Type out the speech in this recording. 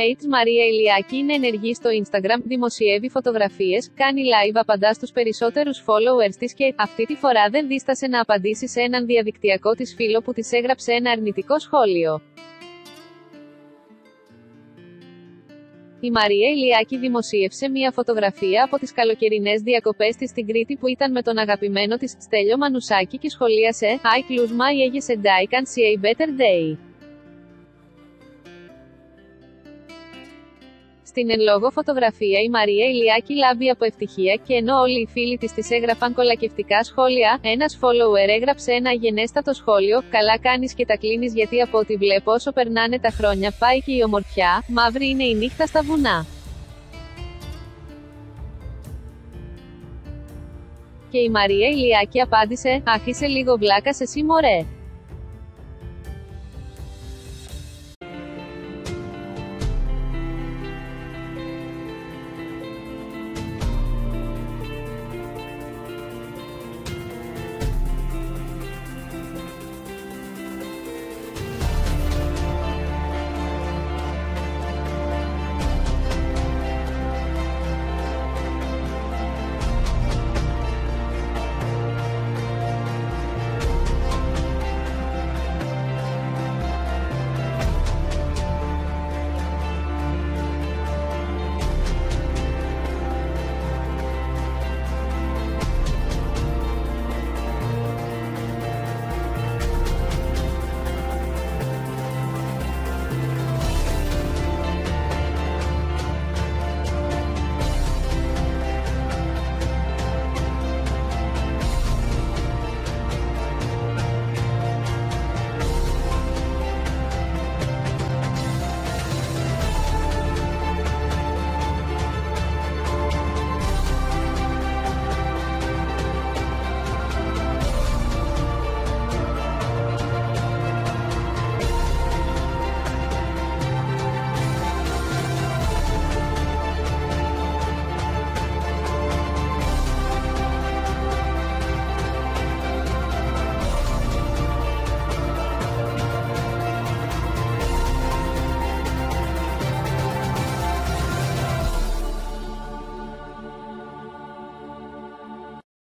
H. Μαρία Ηλιάκη είναι ενεργή στο Instagram, δημοσιεύει φωτογραφίες, κάνει live απαντά στους περισσότερους followers της και, αυτή τη φορά δεν δίστασε να απαντήσει σε έναν διαδικτυακό της φίλο που της έγραψε ένα αρνητικό σχόλιο. Η Μαρία Ηλιάκη δημοσίευσε μια φωτογραφία από τις καλοκαιρινές διακοπές της στην Κρήτη που ήταν με τον αγαπημένο της, Στέλιο Μανουσάκη και σχολίασε «I close my eyes and I can see a better day». Στην εν λόγω φωτογραφία η Μαρία Ηλιάκη λάμπει από ευτυχία και ενώ όλοι οι φίλοι της της έγραφαν κολακευτικά σχόλια, ένας follower έγραψε ένα γενέστατο σχόλιο «Καλά κάνεις και τα κλείνεις γιατί από ό,τι βλέπω όσο περνάνε τα χρόνια πάει και η ομορφιά, μαύρη είναι η νύχτα στα βουνά». Και η Μαρία Ηλιάκη απάντησε «Αχ είσαι λίγο βλάκας εσύ μωρέ».